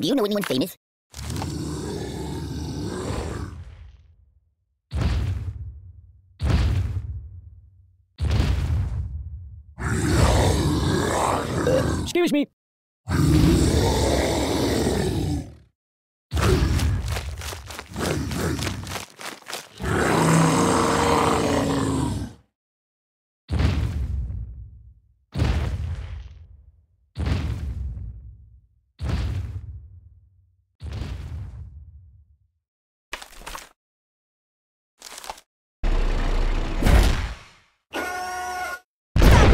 do you know anyone famous? Excuse me.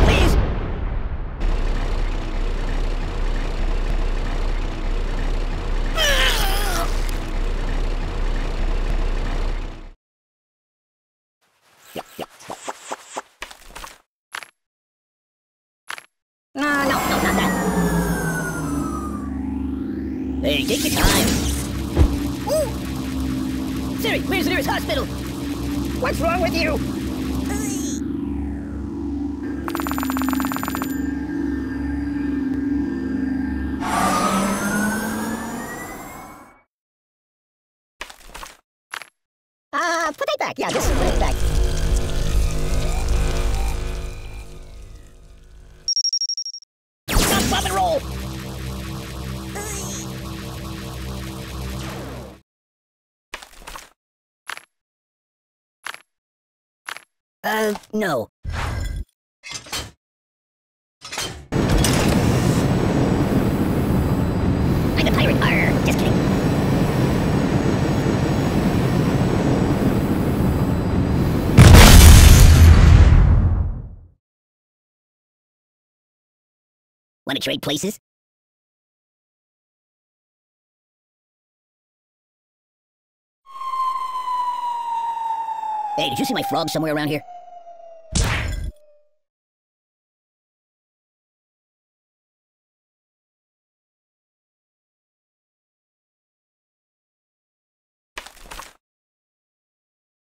Please! No, no, no, not that. Hey, take your time. Ooh. Siri, where's the nearest hospital? What's wrong with you? Uh, put it back. Yeah, just put it back. Uh, no. I'm a pirate. Arr, just kidding. Want to trade places? Hey, did you see my frog somewhere around here?